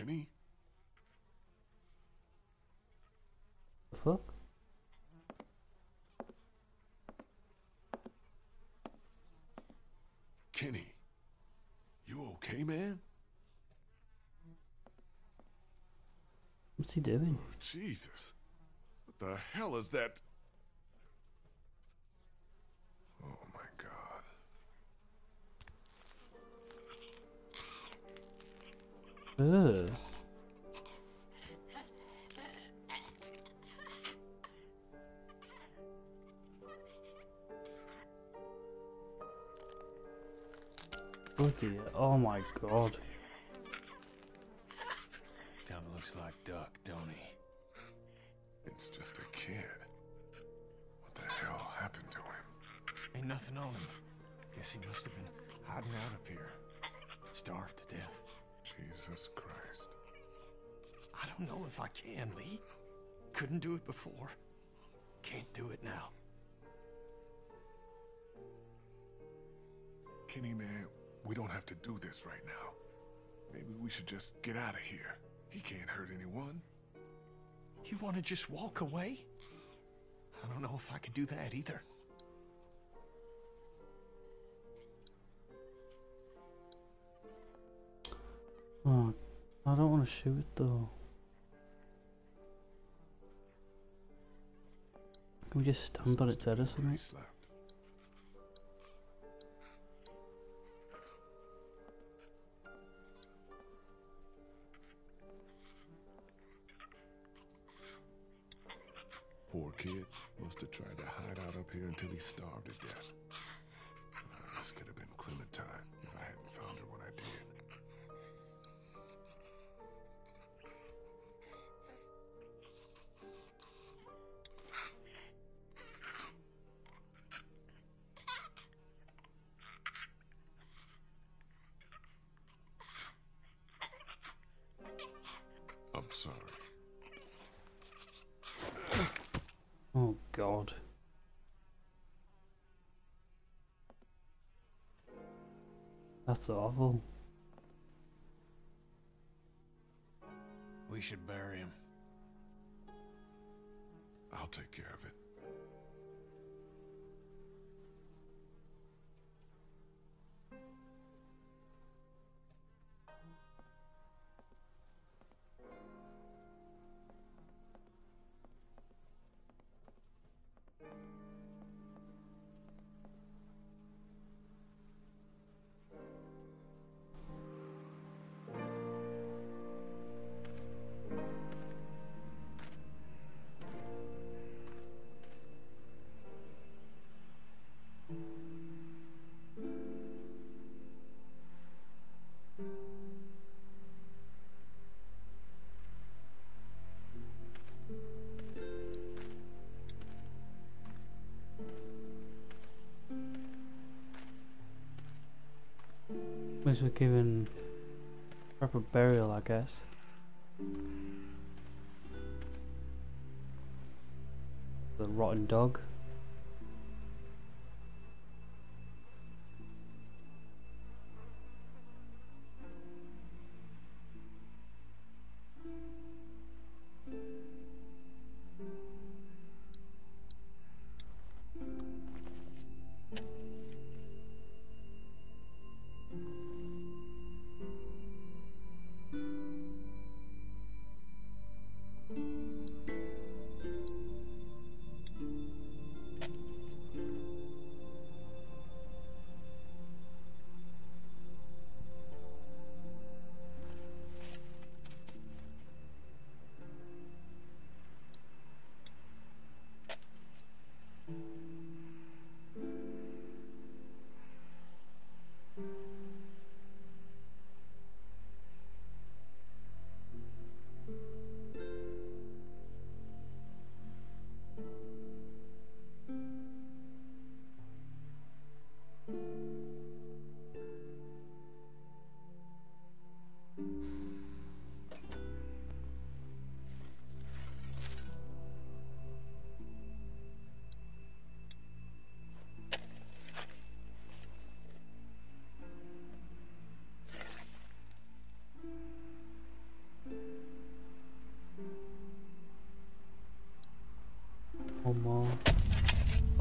Kenny? The fuck? Kenny, you okay, man? What's he doing? Oh, Jesus. What the hell is that? Ugh. Oh Bloody, oh my god. Don't know if I can, Lee. Couldn't do it before. Can't do it now. Kenny, man, we don't have to do this right now. Maybe we should just get out of here. He can't hurt anyone. You want to just walk away? I don't know if I can do that either. Oh, I don't want to shoot it though. Can we just stand on its head or something? Poor kid. Must have tried to hide out up here until he starved to death. This could have been Clementine god. That's awful. We should bury him. I'll take care of it. Was we given proper burial, I guess. The rotten dog.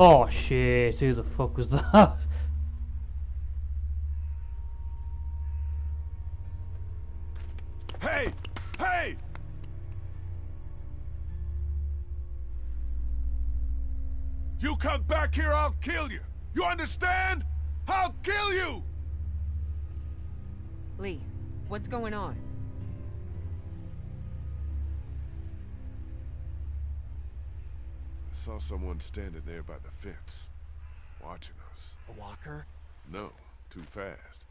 Oh shit, who the fuck was that? Hey! Hey! You come back here, I'll kill you! You understand? I'll kill you! Lee, what's going on? Saw someone standing there by the fence, watching us. A walker? No, too fast.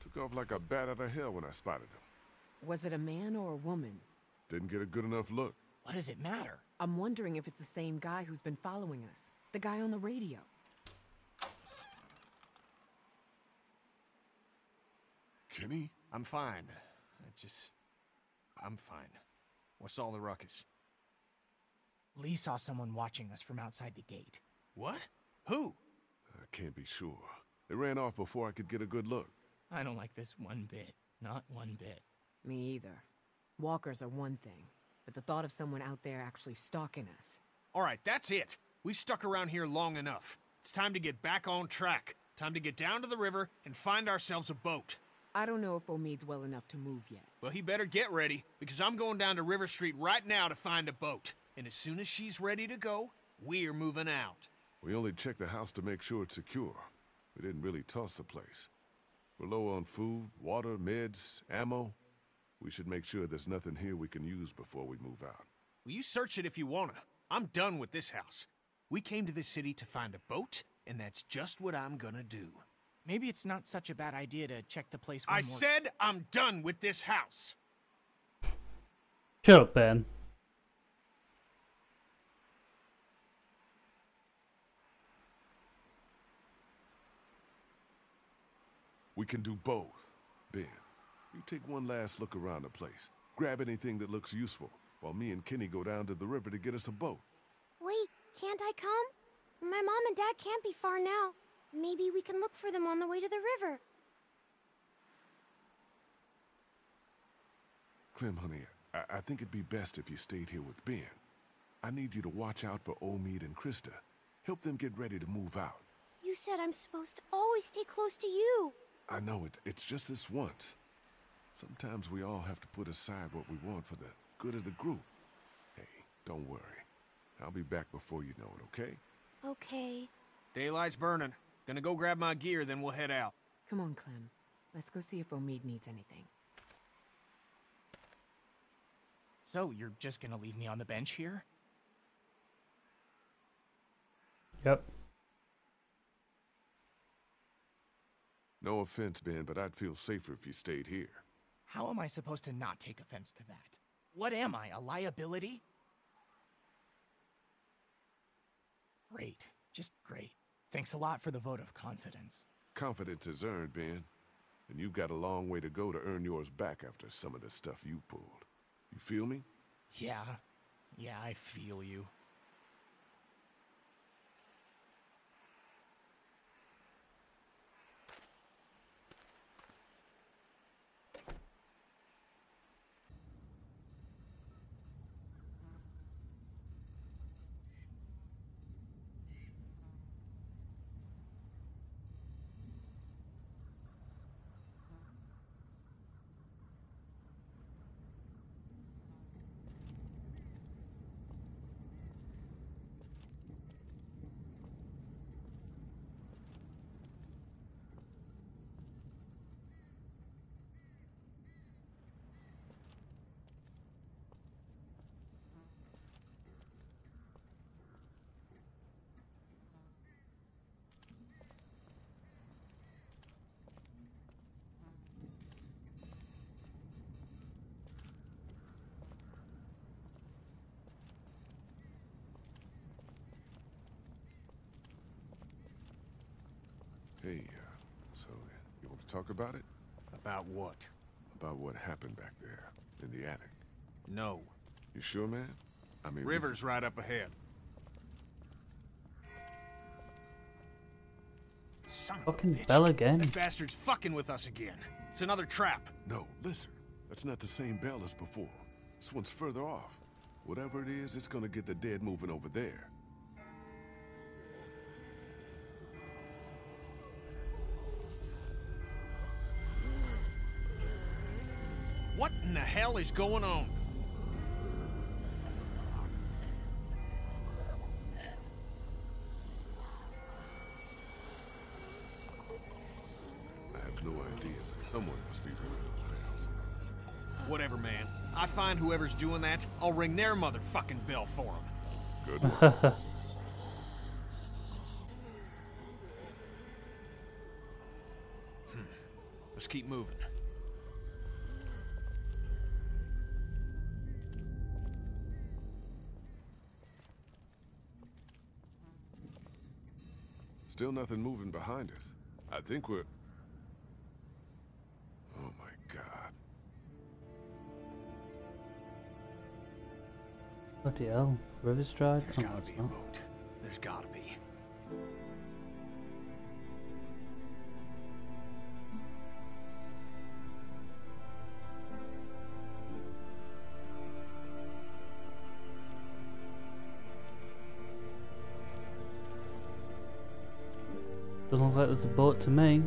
Took off like a bat out of hell when I spotted him. Was it a man or a woman? Didn't get a good enough look. What does it matter? I'm wondering if it's the same guy who's been following us. The guy on the radio. Kenny? I'm fine. I just. I'm fine. What's all the ruckus? Lee saw someone watching us from outside the gate. What? Who? I can't be sure. They ran off before I could get a good look. I don't like this one bit. Not one bit. Me either. Walkers are one thing, but the thought of someone out there actually stalking us. All right, that's it. We've stuck around here long enough. It's time to get back on track. Time to get down to the river and find ourselves a boat. I don't know if Omid's well enough to move yet. Well, he better get ready, because I'm going down to River Street right now to find a boat. And as soon as she's ready to go, we're moving out. We only checked the house to make sure it's secure. We didn't really toss the place. We're low on food, water, meds, ammo. We should make sure there's nothing here we can use before we move out. Well, you search it if you wanna. I'm done with this house. We came to this city to find a boat, and that's just what I'm gonna do. Maybe it's not such a bad idea to check the place one I more said I'm done with this house. Shut up, Ben. We can do both. Ben, you take one last look around the place. Grab anything that looks useful, while me and Kenny go down to the river to get us a boat. Wait, can't I come? My mom and dad can't be far now. Maybe we can look for them on the way to the river. Clem, honey, I, I think it'd be best if you stayed here with Ben. I need you to watch out for Omid and Christa. Help them get ready to move out. You said I'm supposed to always stay close to you. I know it. It's just this once. Sometimes we all have to put aside what we want for the good of the group. Hey, don't worry. I'll be back before you know it, okay? Okay. Daylight's burning. Gonna go grab my gear, then we'll head out. Come on, Clem. Let's go see if Omid needs anything. So, you're just gonna leave me on the bench here? Yep. No offense, Ben, but I'd feel safer if you stayed here. How am I supposed to not take offense to that? What am I, a liability? Great. Just great. Thanks a lot for the vote of confidence. Confidence is earned, Ben. And you've got a long way to go to earn yours back after some of the stuff you've pulled. You feel me? Yeah. Yeah, I feel you. Hey, uh, so you want to talk about it? About what? About what happened back there in the attic? No. You sure, man? I mean, we- River's right up ahead. Son of a Fucking bitch. bell again. That bastard's fucking with us again. It's another trap. No, listen. That's not the same bell as before. This one's further off. Whatever it is, it's gonna get the dead moving over there. Hell is going on? I have no idea, but someone must be ringing those bells. Whatever, man. I find whoever's doing that, I'll ring their motherfucking bell for them. Good work. Hmm. Let's keep moving. Still nothing moving behind us. I think we're... Oh my god. What the hell. River's dried? There's Oh, gotta be a not. boat. There's gotta be. Doesn't like there's a boat to me.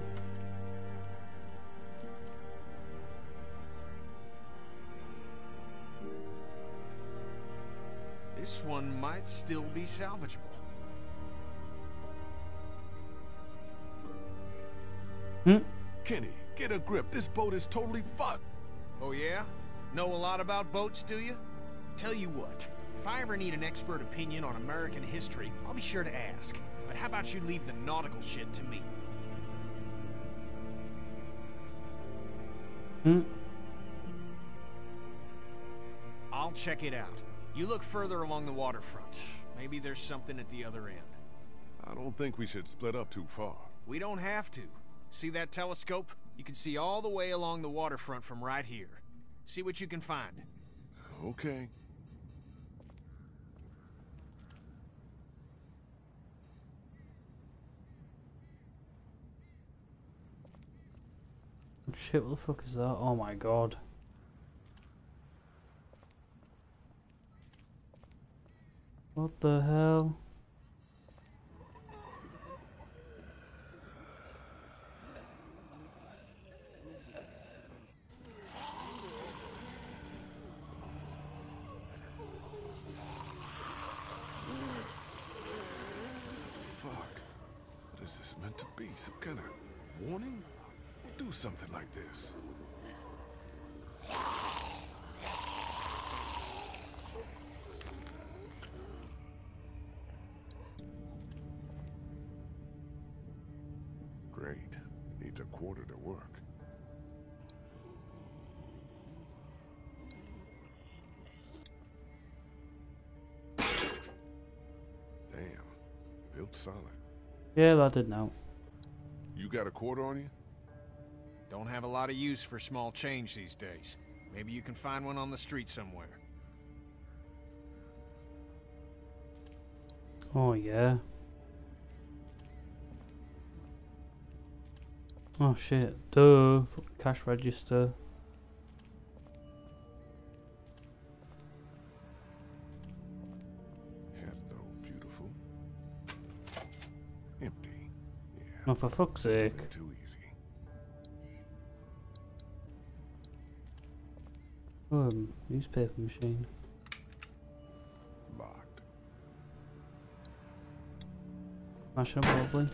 This one might still be salvageable. Hmm? Kenny, get a grip. This boat is totally fucked. Oh yeah? Know a lot about boats, do you? Tell you what, if I ever need an expert opinion on American history, I'll be sure to ask. But how about you leave the nautical shit to me? Hmm? I'll check it out. You look further along the waterfront. Maybe there's something at the other end. I don't think we should split up too far. We don't have to. See that telescope? You can see all the way along the waterfront from right here. See what you can find. Okay. Shit, what the fuck is that? Oh my god. What the hell? Fuck. What is this meant to be? Some kind of warning? We'll do something like this. Great. Needs a quarter to work. Damn. Built solid. Yeah, that did now. You got a quarter on you? Don't have a lot of use for small change these days. Maybe you can find one on the street somewhere. Oh yeah. Oh shit. Duh. Fucking Cash register. Hello, beautiful. Empty. Yeah. Oh, for fuck's sake. Too Oh, um, newspaper machine. Locked. Smash up, probably.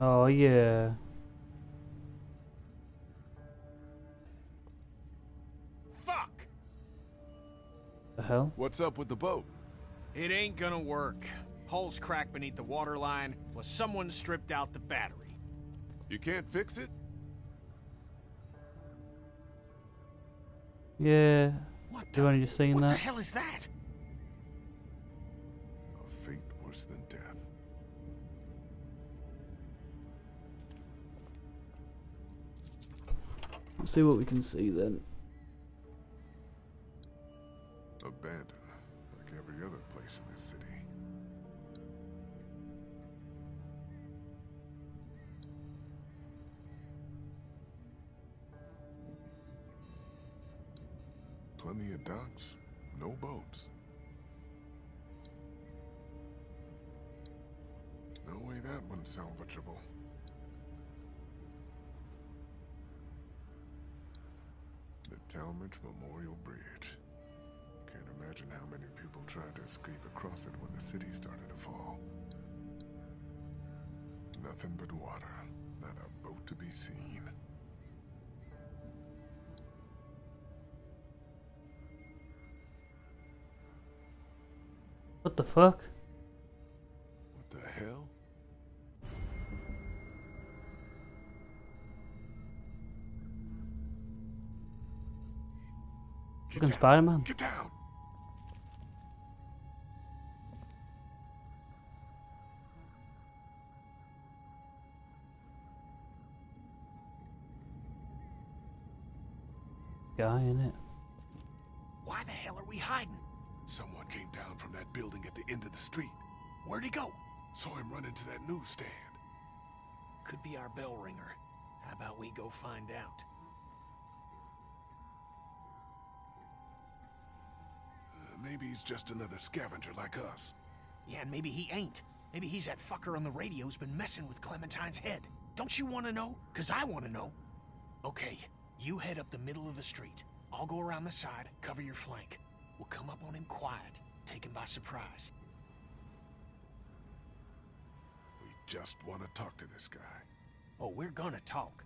Oh yeah. Fuck! The hell? What's up with the boat? It ain't gonna work. Hull's cracked beneath the waterline, plus someone stripped out the battery. You can't fix it? Yeah. What do You only just seen what the hell is that? A fate worse than death. Let's see what we can see then. Talmadge Memorial Bridge. Can't imagine how many people tried to escape across it when the city started to fall. Nothing but water, not a boat to be seen. What the fuck? Fucking down. Spider-Man. Get down! Guy in it. Why the hell are we hiding? Someone came down from that building at the end of the street. Where'd he go? Saw him run into that newsstand. Could be our bell ringer. How about we go find out? Maybe he's just another scavenger like us. Yeah, and maybe he ain't. Maybe he's that fucker on the radio who's been messing with Clementine's head. Don't you want to know? Cause I want to know. Okay, you head up the middle of the street. I'll go around the side, cover your flank. We'll come up on him quiet, take him by surprise. We just want to talk to this guy. Oh, we're gonna talk.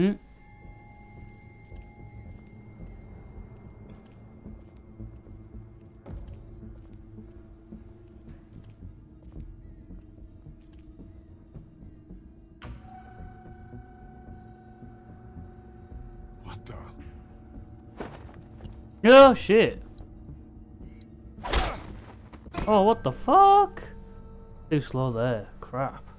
Hmm? What the? Oh shit. Oh, what the fuck? Too slow there. Crap.